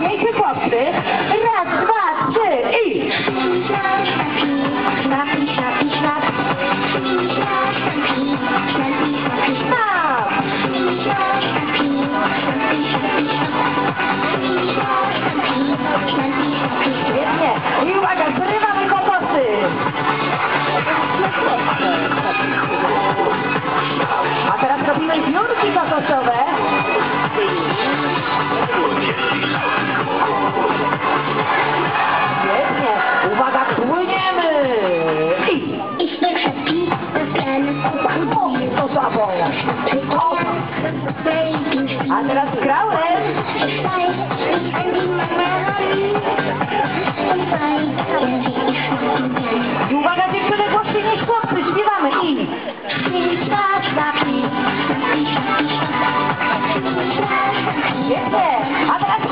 Piękny chłopcy. Raz, dwa, trzy i... Świetnie. I uwaga, zrywamy kokosy. A teraz robimy zbiórki kokosowe. babą. A teraz grałem. I uwaga dziewczyny, głośniej niż chłopcy, śpiewamy i... Świetnie! A teraz